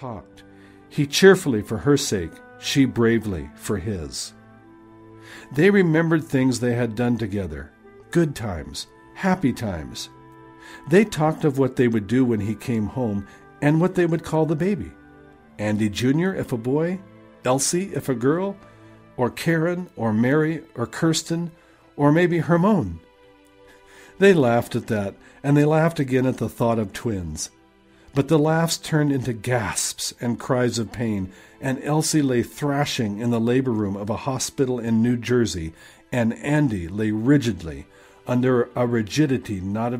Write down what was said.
talked. He cheerfully for her sake, she bravely for his. They remembered things they had done together good times, happy times. They talked of what they would do when he came home and what they would call the baby. Andy Jr. if a boy, Elsie if a girl, or Karen, or Mary, or Kirsten, or maybe Hermone. They laughed at that, and they laughed again at the thought of twins. But the laughs turned into gasps and cries of pain, and Elsie lay thrashing in the labor room of a hospital in New Jersey, and Andy lay rigidly under a rigidity not of